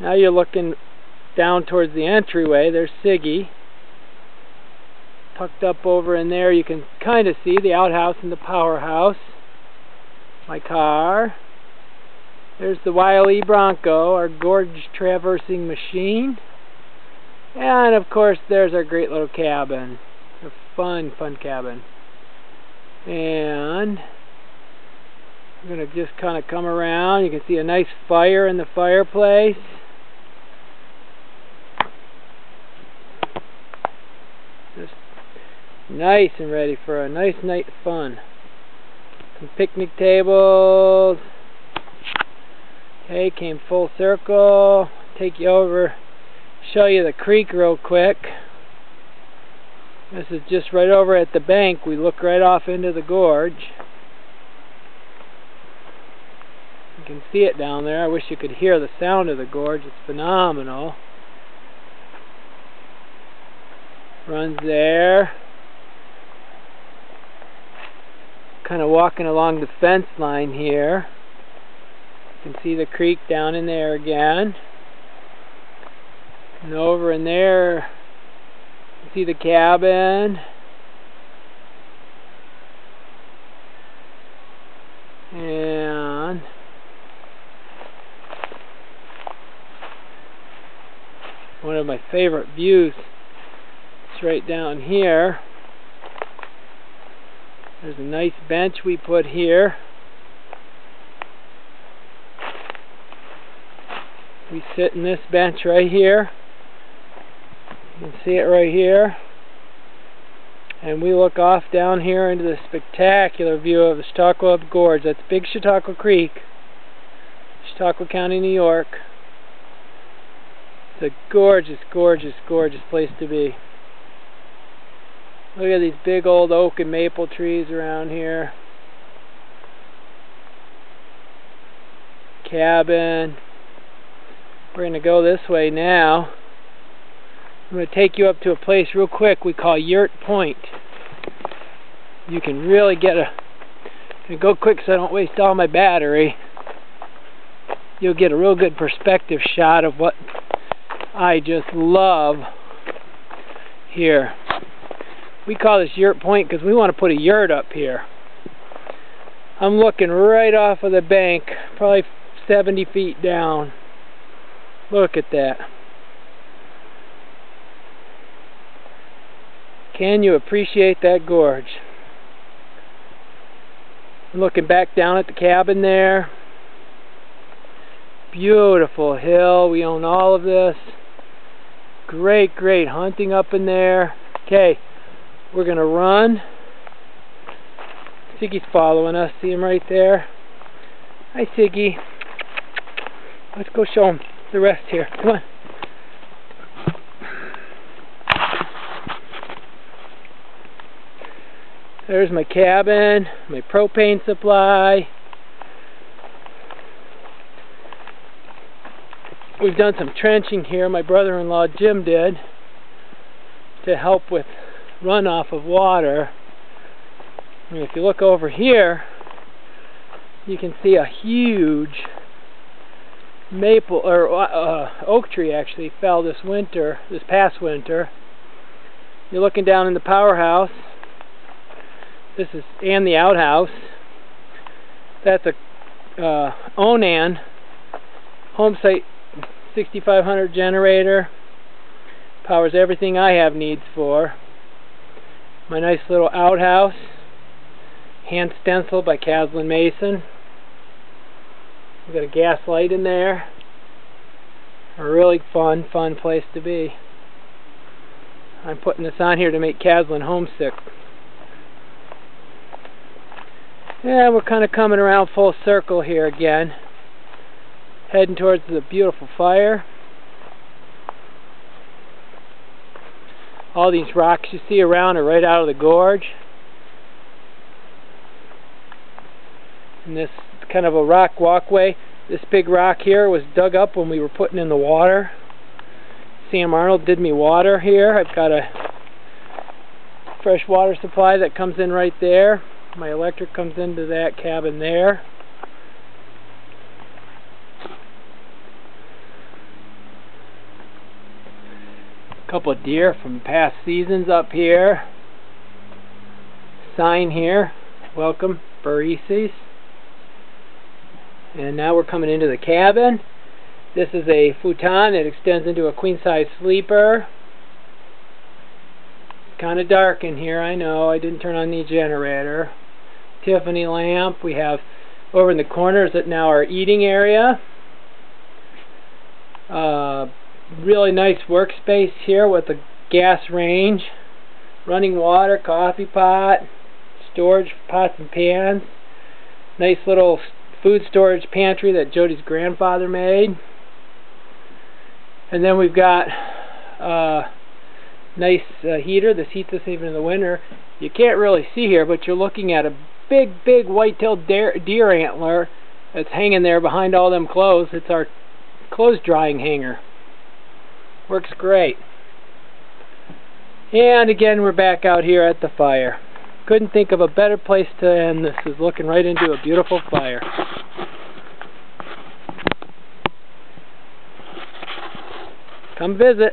Now you're looking down towards the entryway. There's Siggy. Tucked up over in there, you can kind of see the outhouse and the powerhouse. My car. There's the Wiley Bronco, our gorge traversing machine. And of course, there's our great little cabin. A fun, fun cabin. And I'm going to just kind of come around. You can see a nice fire in the fireplace. Just nice and ready for a nice night of fun. Some picnic tables. Okay, came full circle. Take you over, show you the creek real quick. This is just right over at the bank. We look right off into the gorge. You can see it down there. I wish you could hear the sound of the gorge. It's phenomenal. Runs there. Kind of walking along the fence line here. You can see the creek down in there again. And over in there, you see the cabin. And one of my favorite views right down here. There's a nice bench we put here. We sit in this bench right here. You can see it right here. And we look off down here into the spectacular view of the Chautauqua Gorge. That's Big Chautauqua Creek, Chautauqua County, New York. It's a gorgeous, gorgeous, gorgeous place to be. Look at these big old oak and maple trees around here. Cabin. We're going to go this way now. I'm going to take you up to a place real quick we call Yurt Point. You can really get a... Go quick so I don't waste all my battery. You'll get a real good perspective shot of what I just love here. We call this yurt point because we want to put a yurt up here. I'm looking right off of the bank, probably 70 feet down. Look at that. Can you appreciate that gorge? Looking back down at the cabin there. Beautiful hill. We own all of this. Great, great hunting up in there. Okay, we're going to run. Siggy's following us. See him right there? Hi, Siggy. Let's go show him the rest here. Come on. There's my cabin, my propane supply. We've done some trenching here, my brother-in-law Jim did, to help with runoff of water. And if you look over here, you can see a huge maple or uh, oak tree actually fell this winter, this past winter. You're looking down in the powerhouse. This is and the outhouse. That's a uh, Onan Homesite 6500 generator. Powers everything I have needs for. My nice little outhouse. Hand stencil by Caslin Mason. We've got a gas light in there. A really fun, fun place to be. I'm putting this on here to make Caslin homesick. Yeah, we're kind of coming around full circle here again. Heading towards the beautiful fire. All these rocks you see around are right out of the gorge. And this kind of a rock walkway. This big rock here was dug up when we were putting in the water. Sam Arnold did me water here. I've got a fresh water supply that comes in right there. My electric comes into that cabin there. A couple of deer from past seasons up here. Sign here. Welcome, Barices. And now we're coming into the cabin. This is a futon. It extends into a queen-size sleeper. Kind of dark in here, I know. I didn't turn on the generator. Tiffany lamp. We have over in the corners that now our eating area. Uh, really nice workspace here with a gas range, running water, coffee pot, storage pots and pans. Nice little food storage pantry that Jody's grandfather made. And then we've got a uh, nice uh, heater. This heats us even in the winter. You can't really see here, but you're looking at a big, big white-tailed deer, deer antler that's hanging there behind all them clothes. It's our clothes drying hanger. Works great. And again, we're back out here at the fire. Couldn't think of a better place to end. This is looking right into a beautiful fire. Come visit.